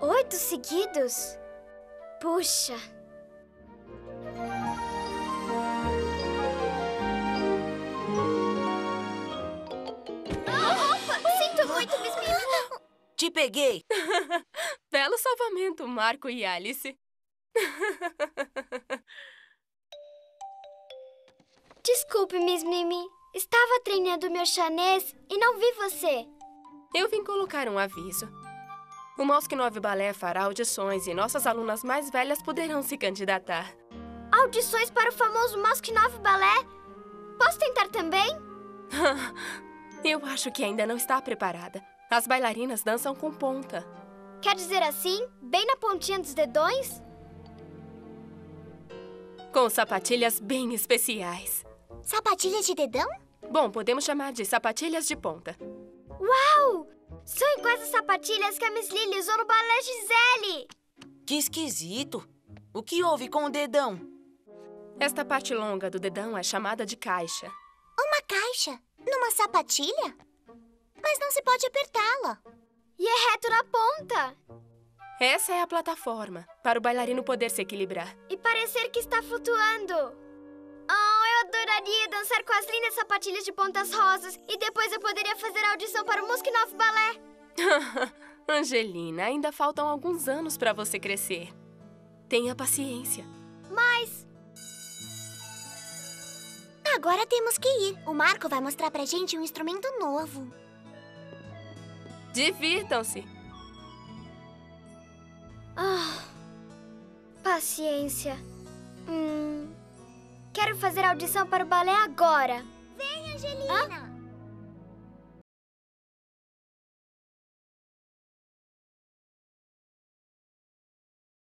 Oito seguidos? Puxa. Sinto muito, Miss Mimi. Te peguei! Belo salvamento, Marco e Alice. Desculpe, Miss Mimi. Estava treinando meu chanês e não vi você. Eu vim colocar um aviso. O Mosque 9 Balé fará audições e nossas alunas mais velhas poderão se candidatar. Audições para o famoso Mosque 9 Balé? Posso tentar também? Eu acho que ainda não está preparada. As bailarinas dançam com ponta. Quer dizer assim, bem na pontinha dos dedões? Com sapatilhas bem especiais. Sapatilha de dedão? Bom, podemos chamar de sapatilhas de ponta. Uau! São iguais às sapatilhas que a Miss Lily usou no balé Gisele! Que esquisito! O que houve com o dedão? Esta parte longa do dedão é chamada de caixa. Uma caixa? Numa sapatilha? Mas não se pode apertá-la. E é reto na ponta! Essa é a plataforma, para o bailarino poder se equilibrar. E parecer que está flutuando. Adoraria dançar com as lindas sapatilhas de pontas rosas e depois eu poderia fazer a audição para o 9 Balé. Angelina, ainda faltam alguns anos para você crescer. Tenha paciência. Mas Agora temos que ir. O Marco vai mostrar pra gente um instrumento novo. Divirtam-se. Ah, paciência. Hum, quero fazer audição para o balé agora. Vem, Angelina!